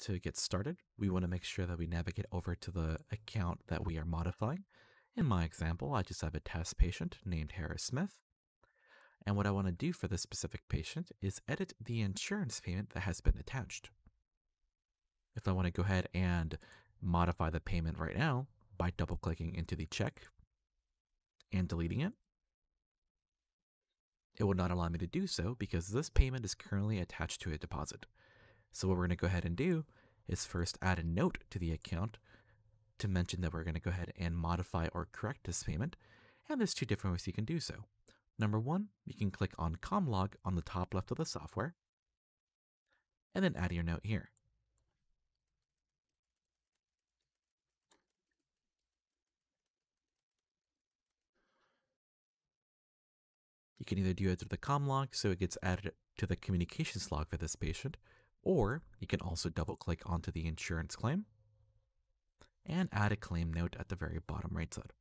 to get started, we want to make sure that we navigate over to the account that we are modifying. In my example, I just have a test patient named Harris Smith. And what I want to do for this specific patient is edit the insurance payment that has been attached. If I want to go ahead and modify the payment right now by double clicking into the check and deleting it, it will not allow me to do so because this payment is currently attached to a deposit. So what we're going to go ahead and do is first add a note to the account to mention that we're going to go ahead and modify or correct this payment. And there's two different ways you can do so. Number one, you can click on Commlog on the top left of the software, and then add your note here. You can either do it through the comm log so it gets added to the communications log for this patient, or you can also double click onto the insurance claim and add a claim note at the very bottom right side.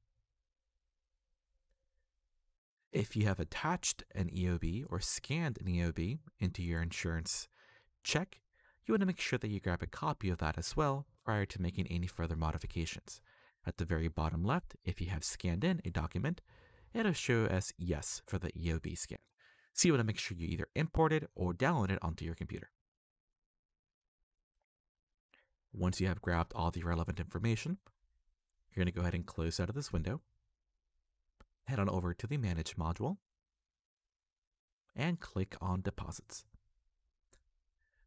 If you have attached an EOB or scanned an EOB into your insurance check, you want to make sure that you grab a copy of that as well prior to making any further modifications. At the very bottom left, if you have scanned in a document, it'll show as yes for the EOB scan. So you want to make sure you either import it or download it onto your computer. Once you have grabbed all the relevant information, you're going to go ahead and close out of this window. Head on over to the Manage module and click on Deposits.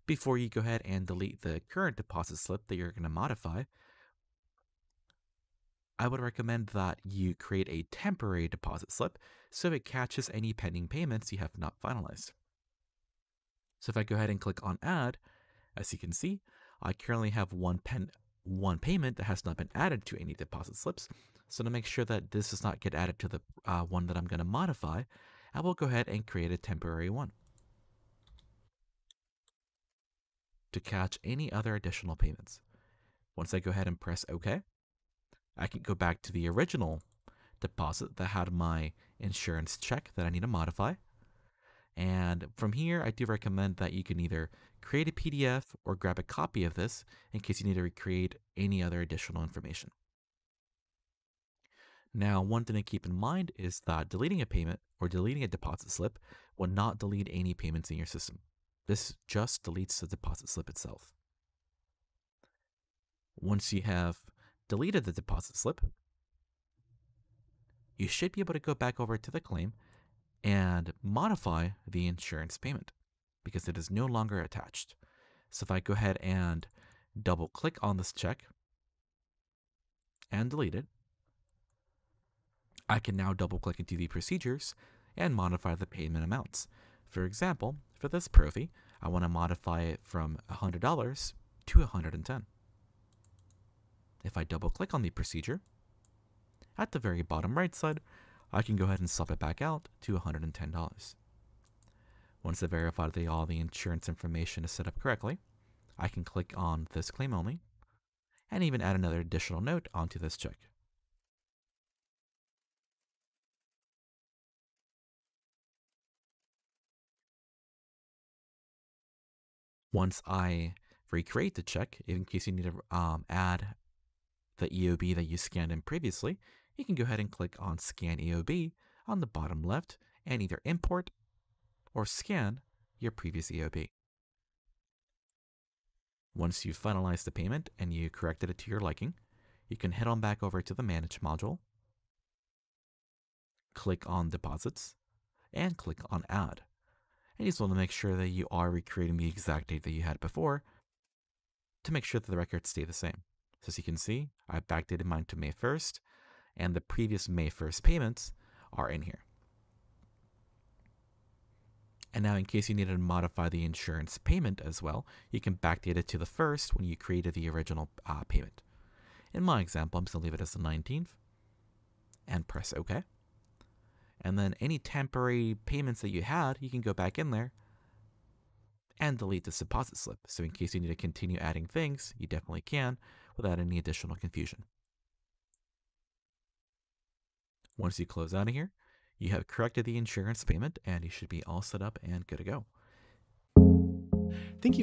Before you go ahead and delete the current deposit slip that you're going to modify, I would recommend that you create a temporary deposit slip so it catches any pending payments you have not finalized. So if I go ahead and click on Add, as you can see, I currently have one pen one payment that has not been added to any deposit slips. So to make sure that this does not get added to the uh, one that I'm going to modify, I will go ahead and create a temporary one to catch any other additional payments. Once I go ahead and press OK, I can go back to the original deposit that had my insurance check that I need to modify. And from here, I do recommend that you can either create a PDF or grab a copy of this in case you need to recreate any other additional information. Now, one thing to keep in mind is that deleting a payment or deleting a deposit slip will not delete any payments in your system. This just deletes the deposit slip itself. Once you have deleted the deposit slip, you should be able to go back over to the claim and modify the insurance payment because it is no longer attached. So if I go ahead and double click on this check and delete it, I can now double click into the procedures and modify the payment amounts. For example, for this prophy, I want to modify it from $100 to 110. If I double click on the procedure, at the very bottom right side, I can go ahead and swap it back out to $110. Once I verify that all the insurance information is set up correctly, I can click on this claim only and even add another additional note onto this check. Once I recreate the check, in case you need to um, add the EOB that you scanned in previously, you can go ahead and click on Scan EOB on the bottom left and either import or scan your previous EOB. Once you've finalized the payment and you corrected it to your liking, you can head on back over to the Manage module, click on Deposits, and click on Add. And you just want to make sure that you are recreating the exact date that you had before to make sure that the records stay the same. So as you can see, I backdated mine to May 1st, and the previous May 1st payments are in here. And now in case you needed to modify the insurance payment as well, you can backdate it to the first when you created the original uh, payment. In my example, I'm just going to leave it as the 19th and press OK. And then any temporary payments that you had, you can go back in there and delete this deposit slip. So in case you need to continue adding things, you definitely can without any additional confusion. Once you close out of here, you have corrected the insurance payment and you should be all set up and good to go. Thank you.